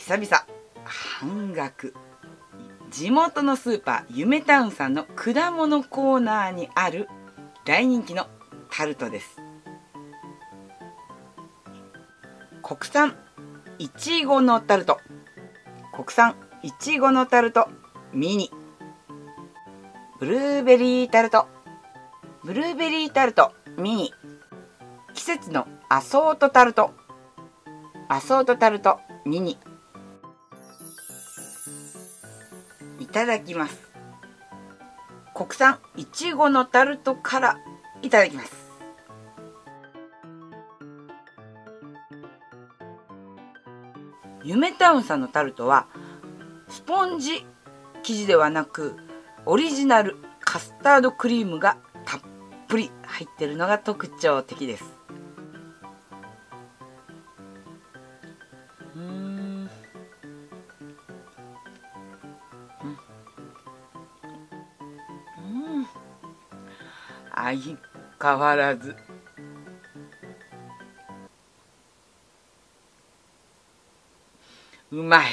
久々。半額。地元のスーパー夢タウンさんの果物コーナーにある大人気のタルトです。国産いちごのタルト。国産いちごのタルト。ミニ。ブルーベリータルト。ブルーベリータルトミニ。季節のアソートタルト。アソートタルトミニ。ただきます。国産いちごのタルトからいただきます。夢タウンさんのタルトはスポンジ生地ではなくオリジナルカスタードクリームがたっぷり入ってるのが特徴的です。うん相変わらず。うまい。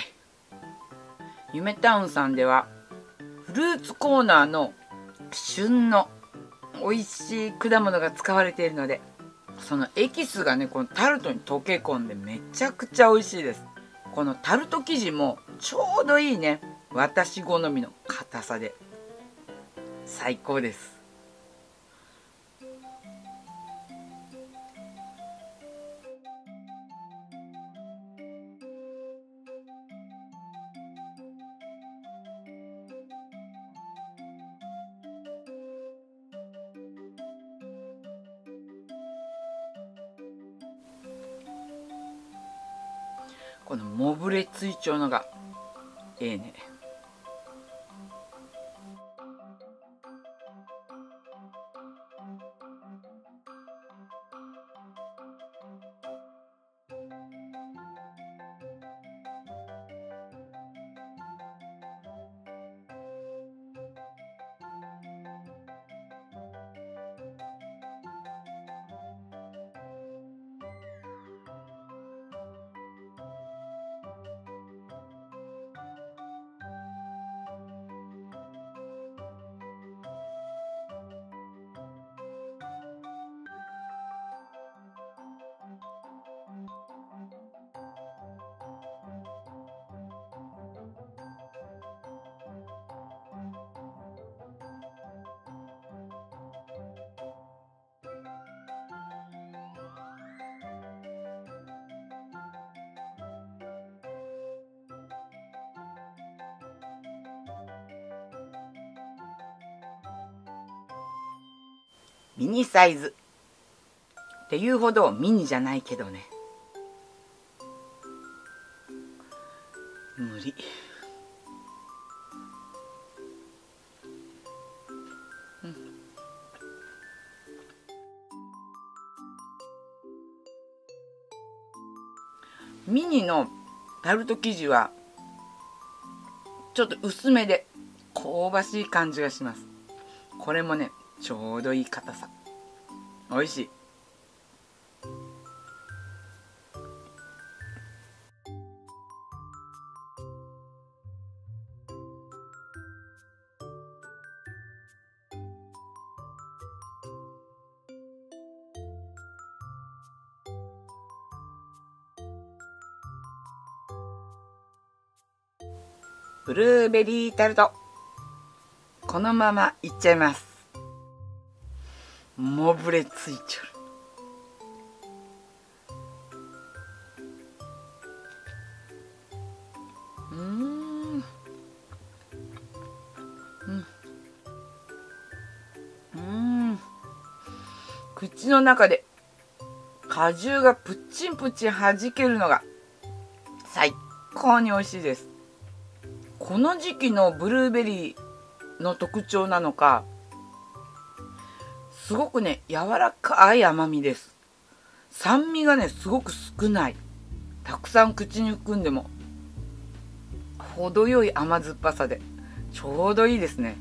夢タウンさんではフルーツコーナーの旬の美味しい果物が使われているのでそのエキスがねこのタルトに溶け込んでめちゃくちゃ美味しいです。このタルト生地もちょうどいいね私好みの硬さで。最高です。このモブレついちゃうのがええね。ミニサイズ。っていうほどミニじゃないけどね。無理。ミニのタルト生地はちょっと薄めで香ばしい感じがします。これもねちょうどいい硬さ。美味しい。ブルーベリータルト。このままいっちゃいます。もぶれついちゃううん。うん。口の中で果汁がプッチンプッチン弾けるのが最高に美味しいです。この時期のブルーベリーの特徴なのかすごくね柔らかい甘みです。酸味がねすごく少ない。たくさん口に含んでも程よい甘酸っぱさでちょうどいいですね。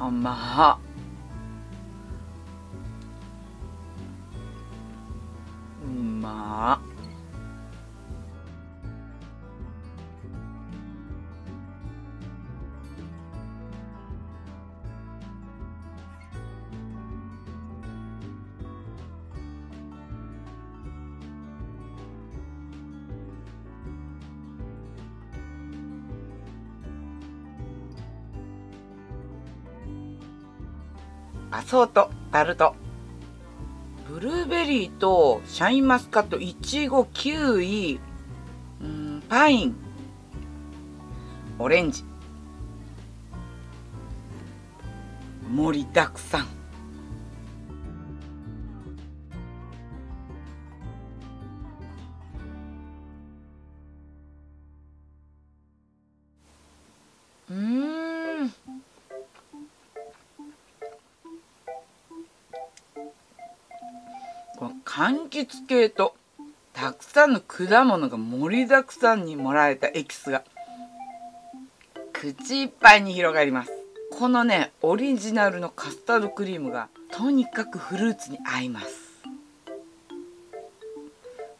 甘うまアソートタルト。ブルーベリーとシャインマスカットいちごキウイうんパイン。オレンジ。盛りだくさん。柑橘系とたくさんの果物が盛りだくさんにもらえたエキスが。口いっぱいに広がります。このねオリジナルのカスタードクリームがとにかくフルーツに合います。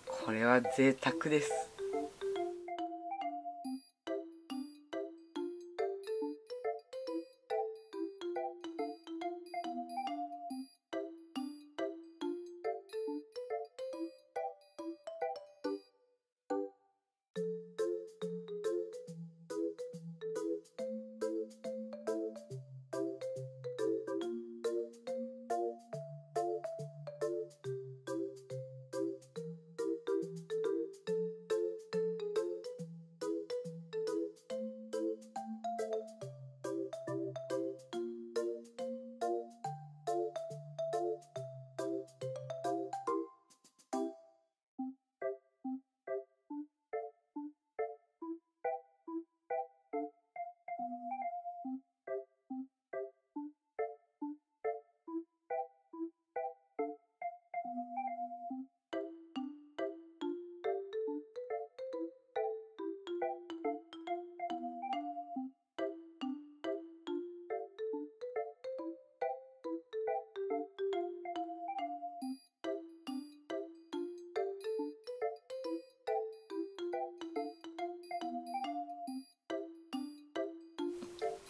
これは贅沢です。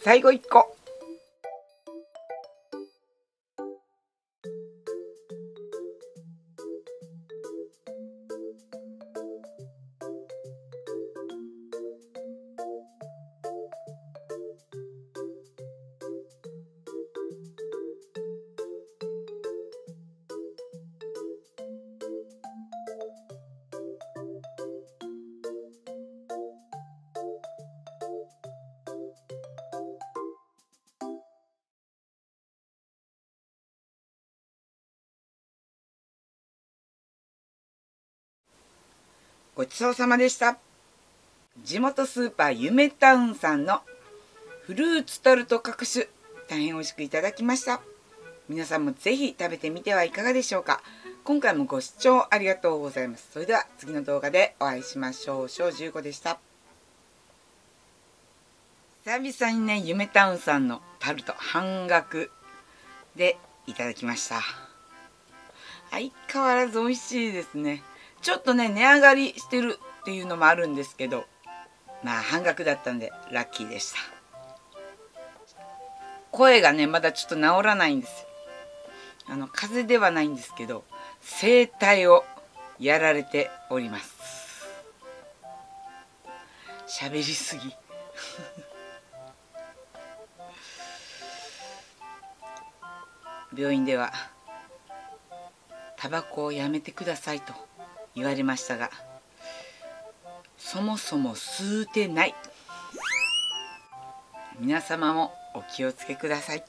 最後一個。ごちそうさまでした。地元スーパーゆめタウンさんのフルーツタルト各種大変美味しくいただきました。皆さんもぜひ食べてみてはいかがでしょうか。今回もご視聴ありがとうございます。それでは次の動画でお会いしましょう。小15でした。久々にねゆめタウンさんのタルト半額でいただきました。相変わらず美味しいですね。ちょっとね値上がりしてるっていうのもあるんですけどまあ半額だったんでラッキーでした。声がねまだちょっと治らないんですあの風邪ではないんですけど声帯をやられております。喋りすぎ。病院ではタバコをやめてくださいと。言われましたがそもそも吸うてない。皆様もお気をつけください。